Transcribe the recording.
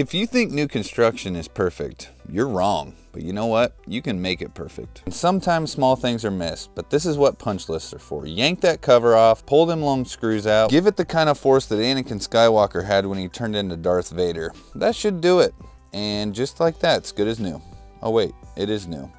If you think new construction is perfect, you're wrong. But you know what? You can make it perfect. And sometimes small things are missed, but this is what punch lists are for. Yank that cover off, pull them long screws out, give it the kind of force that Anakin Skywalker had when he turned into Darth Vader. That should do it. And just like that, it's good as new. Oh wait, it is new.